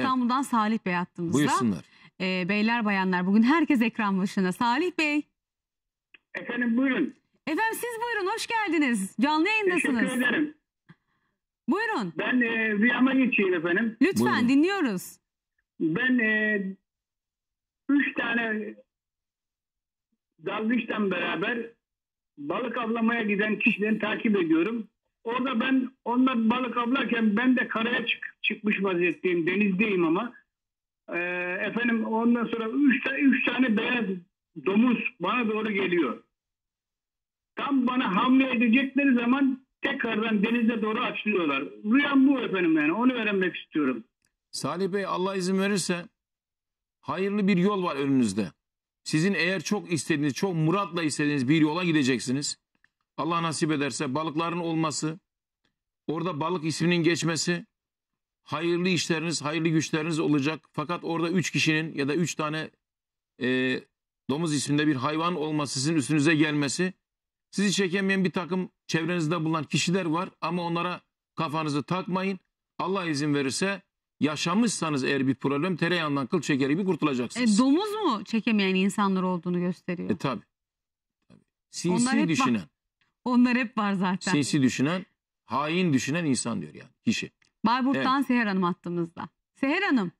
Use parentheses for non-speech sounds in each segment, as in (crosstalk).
İstanbul'dan Salih Bey attığımızda. Buyursunlar. Ee, beyler bayanlar bugün herkes ekran başına. Salih Bey. Efendim buyurun. Efendim siz buyurun hoş geldiniz. Canlı yayındasınız. Teşekkür ederim. Buyurun. Ben e, rüyama geçeyim efendim. Lütfen Buyurun. dinliyoruz. Ben e, üç tane dalgıçla beraber balık avlamaya giden kişileri takip ediyorum. Orada ben onlar balık avlarken ben de karaya çık- çıkmış vaziyetteyim. Denizdeyim ama. E, efendim ondan sonra üç, üç tane beyaz domuz bana doğru geliyor. Tam bana hamle edecekleri zaman tekrardan denize doğru açılıyorlar. Rüyam bu efendim yani. Onu öğrenmek istiyorum. Salih Bey Allah izin verirse hayırlı bir yol var önünüzde. Sizin eğer çok istediğiniz, çok muratla istediğiniz bir yola gideceksiniz. Allah nasip ederse balıkların olması, orada balık isminin geçmesi, hayırlı işleriniz, hayırlı güçleriniz olacak. Fakat orada üç kişinin ya da üç tane e, domuz isminde bir hayvan olması, sizin üstünüze gelmesi, sizi çekemeyen bir takım çevrenizde bulunan kişiler var ama onlara kafanızı takmayın. Allah izin verirse yaşamışsanız eğer bir problem tereyağından kıl çeker gibi E, kurtulacaksınız. domuz mu çekemeyen insanlar olduğunu gösteriyor? E tabi. Sinsi düşünen, Onlar hep var zaten. sinsi düşünen, hain düşünen insan diyor yani kişi. Bayburt'tan Seher Hanım attığımızda. Seher Hanım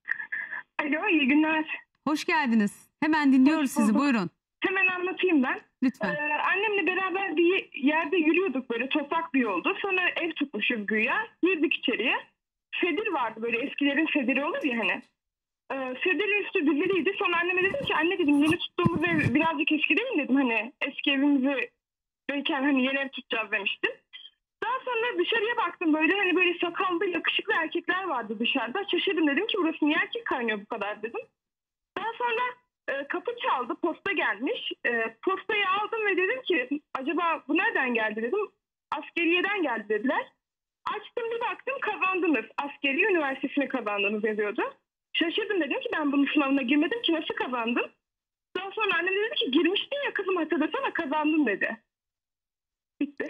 Alo iyi günler. hoş geldiniz. Hemen dinliyoruz Hoş sizi buyurun. Hemen anlatayım ben. Ee, Lütfen. annemle beraber bir yerde yürüyorduk böyle toprak bir yoldu. Sonra ev tutmuşuz güya. Girdik içeriye. Sedir vardı böyle eskilerin sediri olur ya hani. Ee, sedirin üstü diziliydi. Sonra anneme dedim ki anne dedim yeni tuttuğumuz ev birazcık eski değil mi dedim. Hani eski evimizi deyken hani yeni ev tutacağız demiştim. Daha sonra dışarıya baktım böyle hani böyle sakallı yakışıklı erkekler vardı dışarıda. Şaşırdım dedim ki burası niye erkek kaynıyor bu kadar dedim. Daha sonra e, kapı çaldı, posta gelmiş. E, postayı aldım ve dedim ki acaba bu nereden geldi dedim. Askeriyeden geldi dediler. Açtım bir baktım kazandınız. Askeri üniversitesine kazandınız yazıyordu. Şaşırdım dedim ki ben bunun sınavına girmedim ki nasıl kazandım. Daha sonra annem dedi ki girmiştin ya kızım hatırlasana kazandın dedi. Bitti.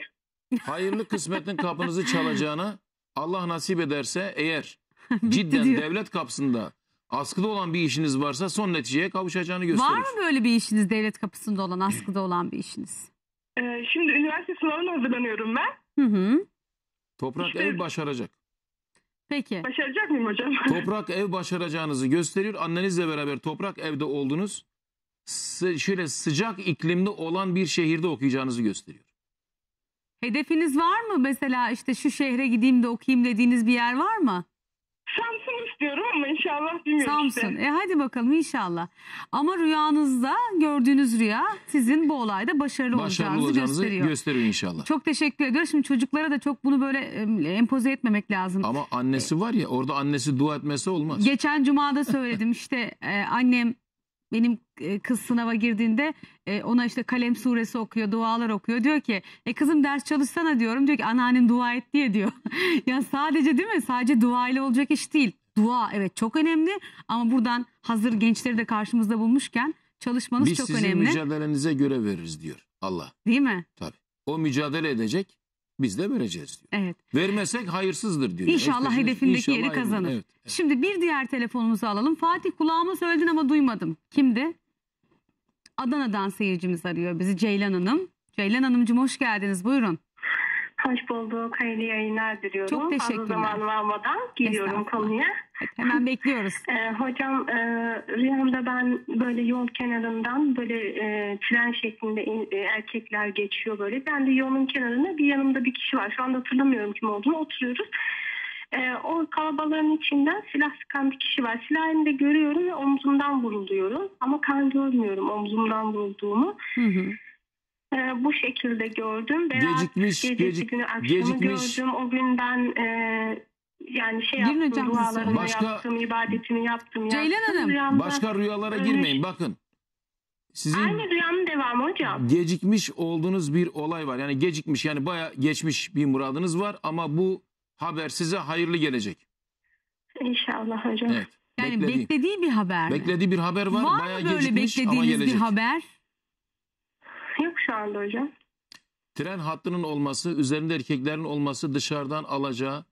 Hayırlı kısmetin kapınızı çalacağına Allah nasip ederse eğer (laughs) cidden diyor. devlet kapısında askıda olan bir işiniz varsa son neticeye kavuşacağını gösterir. Var mı böyle bir işiniz devlet kapısında olan, askıda olan bir işiniz? E, şimdi üniversite sınavına hazırlanıyorum ben. Hı hı. Toprak İşte- ev başaracak. Peki. Başaracak mıyım hocam? (laughs) Toprak ev başaracağınızı gösteriyor. Annenizle beraber toprak evde oldunuz. Sı- şöyle sıcak iklimde olan bir şehirde okuyacağınızı gösteriyor. Hedefiniz var mı? Mesela işte şu şehre gideyim de okuyayım dediğiniz bir yer var mı? Samsun istiyorum ama inşallah bilmiyorum Samsun. işte. E hadi bakalım inşallah. Ama rüyanızda gördüğünüz rüya sizin bu olayda başarılı, Başarılı olacağınızı olacağınızı gösteriyor. gösteriyor inşallah. Çok teşekkür ediyoruz. Şimdi çocuklara da çok bunu böyle e, empoze etmemek lazım. Ama annesi var ya orada annesi dua etmesi olmaz. Geçen cumada söyledim (laughs) işte e, annem benim e, kız sınava girdiğinde e, ona işte kalem suresi okuyor, dualar okuyor. Diyor ki e kızım ders çalışsana diyorum. Diyor ki anneannem dua et diye diyor. (laughs) ya sadece değil mi? Sadece dua ile olacak iş değil. Dua evet çok önemli ama buradan hazır gençleri de karşımızda bulmuşken çalışmanız Biz çok sizin önemli. mücadelenize göre veririz diyor Allah. Değil mi? Tabii. O mücadele edecek biz de vereceğiz diyor. Evet. Vermesek hayırsızdır diyor. İnşallah Eşleşiriz. hedefindeki İnşallah yeri kazanır. Evet, evet. Şimdi bir diğer telefonumuzu alalım. Fatih kulağıma söyledin ama duymadım. Kimdi? Adana'dan seyircimiz arıyor bizi Ceylan Hanım. Ceylan Hanımcığım hoş geldiniz. Buyurun. Hoş bulduk. Hayırlı yayınlar diliyorum. Çok teşekkürler. Fazla zamanım almadan giriyorum Estağfurullah. konuya. Hemen bekliyoruz. (laughs) Ee, hocam e, rüyamda ben böyle yol kenarından böyle e, tren şeklinde in- e, erkekler geçiyor böyle. Ben de yolun kenarında bir yanımda bir kişi var. Şu anda hatırlamıyorum kim olduğunu. Oturuyoruz. Ee, o kalabalığın içinden silah sıkan bir kişi var. Silah elinde görüyorum ve omzumdan vuruluyorum. Ama kan görmüyorum omzumdan vurulduğumu. Hı hı. Ee, bu şekilde gördüm. Beyaz Gecikmiş, gecesi gecik- günü akşamı gecikmiş. gördüm. O gün ben e, yani şey Girin yaptım, dualarımı Başka- yaptım, ibadetimi yaptım. Ceylan yaptım. Hanım, Rüyamda- Başka rüyalara Öyle- girmeyin bakın. Sizin Aynı rüyanın devamı hocam. gecikmiş olduğunuz bir olay var. Yani gecikmiş yani baya geçmiş bir muradınız var ama bu haber size hayırlı gelecek. İnşallah hocam. Evet. Yani beklediği, beklediği bir haber mi? beklediği bir haber var. Var Bayağı mı böyle gecikmiş ama beklediğiniz bir haber? Anda hocam. Tren hattının olması, üzerinde erkeklerin olması dışarıdan alacağı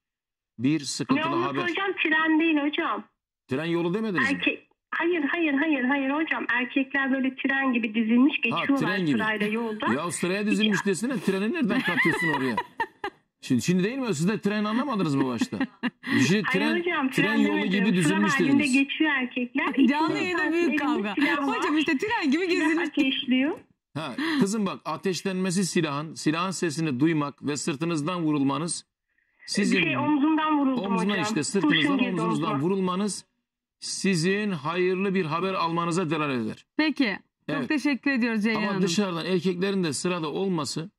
bir Ne sıkıntılı olması haber. hocam? Tren değil hocam. Tren yolu demediniz mi? Erkek Hayır hayır hayır hayır hocam erkekler böyle tren gibi dizilmiş geçiyorlar tren gibi. sırayla yolda. Ya sıraya dizilmiş desene treni nereden katıyorsun oraya? (laughs) Şimdi, şimdi değil mi? Siz de tren anlamadınız mı başta? Şimdi tren, hayır hocam tren, tren, yolu demedim. gibi Sıra düzülmüş halinde geçiyor erkekler. Canlı yayında büyük kavga. silah. Hocam işte tren gibi Silah gezilmiş. ateşliyor. Ha, kızım bak ateşlenmesi silahın, silahın sesini duymak ve sırtınızdan vurulmanız sizin şey omzumdan vuruldum omzuna hocam. işte sırtınızdan Kurşun omzunuzdan vurulmanız sizin hayırlı bir haber almanıza delalet eder. Peki. Çok Evet. teşekkür ediyoruz Ceylan Ama Hanım. dışarıdan erkeklerin de sırada olması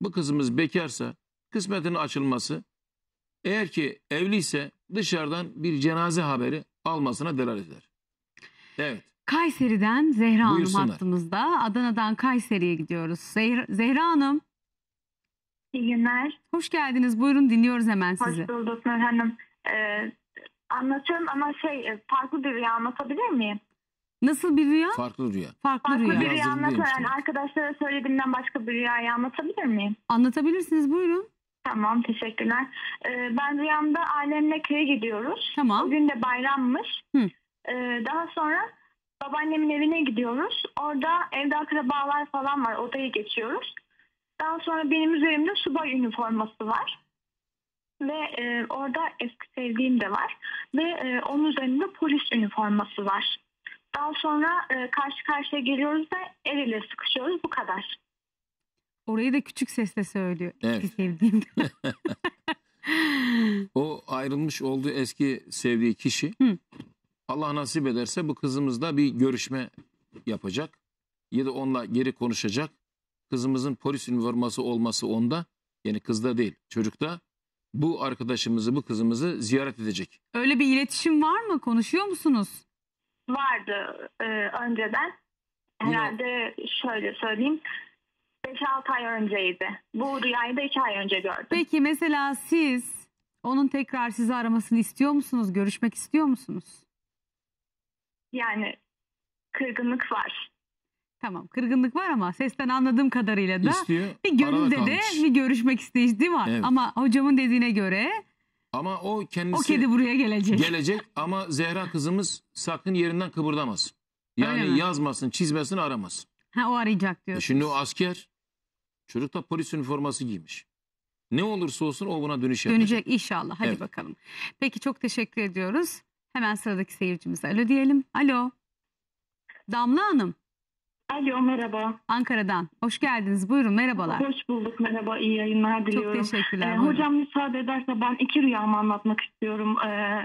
bu kızımız bekarsa kısmetinin açılması eğer ki evliyse dışarıdan bir cenaze haberi almasına delalet eder. Evet. Kayseri'den Zehra Hanım Buyursunlar. hattımızda. Adana'dan Kayseri'ye gidiyoruz. Zehra, Zehra Hanım İyi günler. hoş geldiniz. Buyurun dinliyoruz hemen Hoş sizi. bulduk Nur Hanım. Ee, anlatıyorum ama şey e, farklı bir rüya anlatabilir miyim? Nasıl bir rüya? Farklı rüya. Farklı Farklı rüya. bir rüya değilmiş yani arkadaşlara söylediğimden başka bir rüyayı anlatabilir miyim? Anlatabilirsiniz buyurun. Tamam teşekkürler. Ee, ben rüyamda ailemle köye gidiyoruz. Tamam. gün de bayrammış. Hı. Ee, daha sonra babaannemin evine gidiyoruz. Orada evde akrabalar falan var. Odayı geçiyoruz. Daha sonra benim üzerimde subay üniforması var. Ve e, orada eski sevdiğim de var. Ve e, onun üzerinde polis üniforması var. Daha sonra e, karşı karşıya geliyoruz ve el ele sıkışıyoruz. Bu kadar. Orayı da küçük sesle söylüyor. Evet. Eski sevdiğim. (laughs) O ayrılmış olduğu eski sevdiği kişi Hı. Allah nasip ederse bu kızımızla bir görüşme yapacak ya da onunla geri konuşacak. Kızımızın polis üniforması olması onda yani kızda değil çocukta bu arkadaşımızı bu kızımızı ziyaret edecek. Öyle bir iletişim var mı? Konuşuyor musunuz? vardı e, önceden. Herhalde şöyle söyleyeyim. 5-6 ay önceydi. Bu rüyayı da 2 ay önce gördüm. Peki mesela siz onun tekrar sizi aramasını istiyor musunuz? Görüşmek istiyor musunuz? Yani kırgınlık var. Tamam kırgınlık var ama sesten anladığım kadarıyla da İstiyor. bir gönülde de kalmış. bir görüşmek isteği var. Evet. Ama hocamın dediğine göre Ama o o kendisi kedi buraya gelecek. gelecek ama Zehra kızımız sakın yerinden kıpırdamaz. Yani yazmasın, çizmesin, aramasın. Ha o arayacak diyor. E şimdi o asker çocuk da polis üniforması giymiş. Ne olursa olsun o buna dönüş yapacak. Dönecek inşallah. Hadi Evet. bakalım. Peki çok teşekkür ediyoruz. Hemen sıradaki seyircimize alo diyelim. Alo. Damla Hanım Alo merhaba. Ankara'dan. Hoş geldiniz. Buyurun merhabalar. Hoş bulduk merhaba iyi yayınlar Çok diliyorum. teşekkürler. Ee, buyurun. hocam müsaade ederse ben iki rüyamı anlatmak istiyorum. Ee,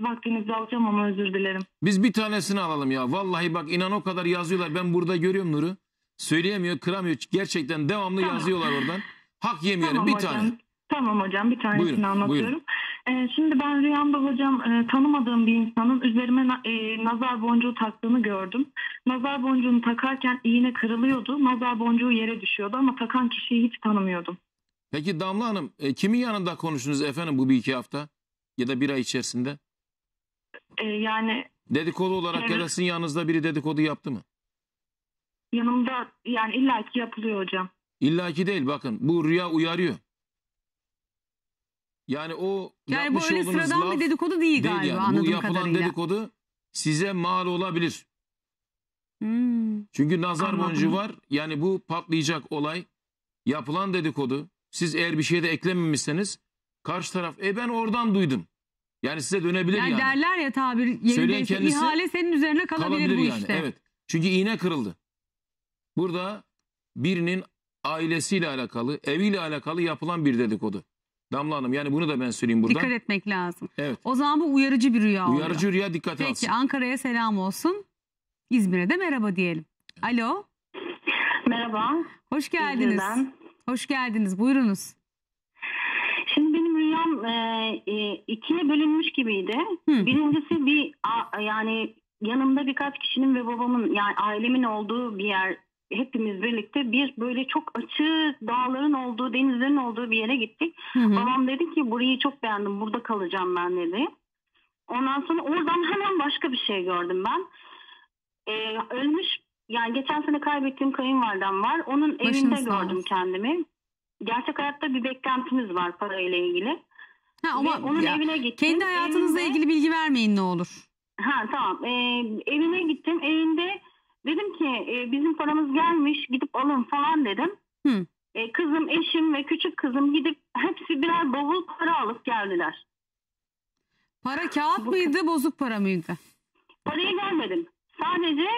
vaktinizi alacağım ama özür dilerim. Biz bir tanesini alalım ya. Vallahi bak inan o kadar yazıyorlar. Ben burada görüyorum Nur'u. Söyleyemiyor, kıramıyor. Gerçekten devamlı Tamam. yazıyorlar oradan. Hak yemeyelim Tamam bir hocam. tane. Tamam hocam bir tanesini Buyurun, anlatıyorum. Ee, şimdi ben rüyamda hocam e, tanımadığım bir insanın üzerime na- e, nazar boncuğu taktığını gördüm. Nazar boncuğunu takarken iğne kırılıyordu. Nazar boncuğu yere düşüyordu ama takan kişiyi hiç tanımıyordum. Peki Damla Hanım e, kimin yanında konuştunuz efendim bu bir iki hafta? Ya da bir ay içerisinde? Ee, yani Dedikodu olarak ya da Evet. sizin yanınızda biri dedikodu yaptı mı? yanımda yani illaki yapılıyor hocam. İlla ki değil bakın bu rüya uyarıyor. Yani o yani bu yapmış öyle olduğunuz sıradan laf bir dedikodu değil, değil galiba yani. Bu anladığım yapılan kadarıyla. dedikodu size mal olabilir. Hmm. Çünkü nazar Anladım. boncuğu var. Yani bu patlayacak olay yapılan dedikodu. Siz eğer bir şey de eklememişseniz karşı taraf e ben oradan duydum. Yani size dönebilir Yani, yani. derler ya tabir Söyleyen yerindeyse kendisi ihale senin üzerine kalabilir, Kalabilir bu yani. işte. Evet. Çünkü iğne kırıldı. Burada birinin ailesiyle alakalı, eviyle alakalı yapılan bir dedikodu. Damla Hanım yani bunu da ben söyleyeyim buradan. Dikkat etmek lazım. Evet. O zaman bu uyarıcı bir rüya oluyor. Uyarıcı rüya dikkate alsın. Peki Ankara'ya selam olsun. İzmir'e de merhaba diyelim. Alo. Merhaba. Hoş geldiniz. İzmir'den. Hoş geldiniz. Buyurunuz. Şimdi benim rüyam e, e, ikiye bölünmüş gibiydi. Hı. Birincisi bir a- yani yanımda birkaç kişinin ve babamın yani ailemin olduğu bir yer hepimiz birlikte bir böyle çok açık dağların olduğu denizlerin olduğu bir yere gittik. Hı hı. Babam dedi ki burayı çok beğendim burada kalacağım ben dedi. Ondan sonra oradan hemen başka bir şey gördüm ben. Ee, ölmüş yani geçen sene kaybettiğim kayınvalidem var. Onun Başınız evinde gördüm kendimi. Gerçek hayatta bir beklentimiz var parayla ilgili. Ha, Ve ama onun ya, evine gittim. kendi hayatınızla Evinde- ilgili bilgi vermeyin ne olur. Ha tamam. Ee, evine gittim. Evinde dedim ki e, bizim paramız gelmiş gidip alın falan dedim. Hı. E, kızım, eşim ve küçük kızım gidip hepsi birer bavul para alıp geldiler. Para kağıt Bu- mıydı bozuk para mıydı? Parayı vermedim. Sadece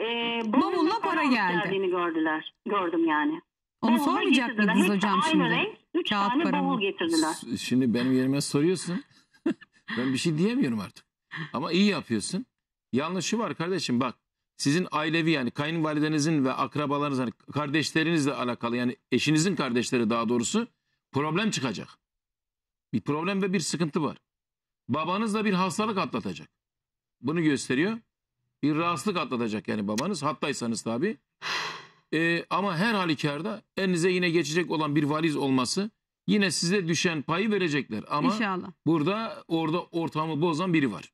e, bavulla para alıp geldi. geldiğini gördüler. Gördüm yani. Onu Bavulla sormayacak getirdiler. mıydınız Hepsi hocam aynı şimdi? renk. Üç Kağıt tane para mı? bavul getirdiler. S- Şimdi benim yerime soruyorsun. (laughs) ben bir şey diyemiyorum artık. Ama iyi yapıyorsun. Yanlışı var kardeşim bak. Sizin ailevi yani kayınvalidenizin ve akrabalarınız hani kardeşlerinizle alakalı yani eşinizin kardeşleri daha doğrusu problem çıkacak. Bir problem ve bir sıkıntı var. Babanız da bir hastalık atlatacak. Bunu gösteriyor. Bir rahatsızlık atlatacak yani babanız. Hattaysanız tabii. (sighs) Ee, ama her halükarda elinize yine geçecek olan bir valiz olması yine size düşen payı verecekler. Ama İnşallah. burada orada ortamı bozan biri var.